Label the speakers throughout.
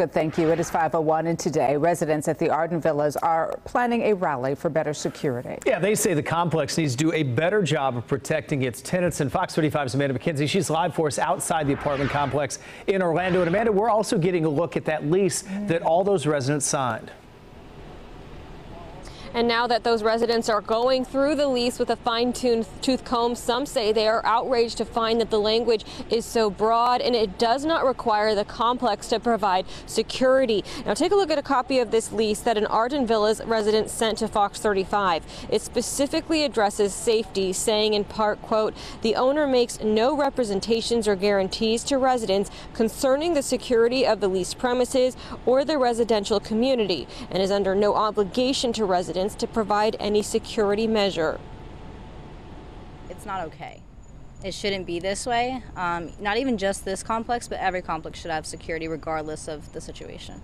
Speaker 1: Good, thank you. It is 501, and today residents at the Arden Villas are planning a rally for better security.
Speaker 2: Yeah, they say the complex needs to do a better job of protecting its tenants. And Fox 35's Amanda McKenzie, she's live for us outside the apartment complex in Orlando. And Amanda, we're also getting a look at that lease that all those residents signed.
Speaker 3: And now that those residents are going through the lease with a fine-tuned tooth comb, some say they are outraged to find that the language is so broad and it does not require the complex to provide security. Now take a look at a copy of this lease that an Arden Villas resident sent to Fox 35. It specifically addresses safety, saying in part, quote, the owner makes no representations or guarantees to residents concerning the security of the leased premises or the residential community and is under no obligation to residents to provide any security measure.
Speaker 4: It's not okay. It shouldn't be this way. Um, not even just this complex, but every complex should have security regardless of the situation.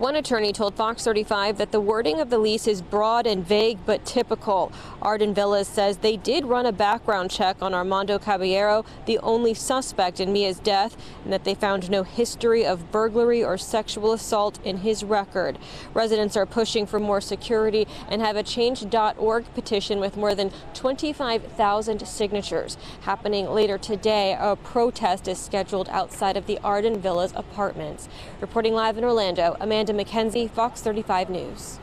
Speaker 3: One attorney told Fox 35 that the wording of the lease is broad and vague but typical. Arden Villas says they did run a background check on Armando Caballero, the only suspect in Miya's death, and that they found no history of burglary or sexual assault in his record. Residents are pushing for more security and have a change.org petition with more than 25,000 signatures. Happening later today, a protest is scheduled outside of the Arden Villas apartments. Reporting live in Orlando, Amanda Amanda McKenzie, Fox 35 News.